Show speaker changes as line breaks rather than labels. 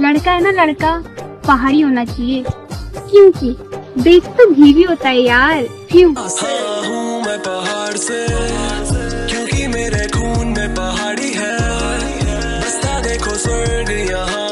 लड़का है ना लड़का? पहाड़ी होना चाहिए। क्योंकि देख तो घी भी होता है यार। क्यों?
मैं क्योंकि मेरे खून में पहाड़ी है। देखो स्वर्ग, यहाँ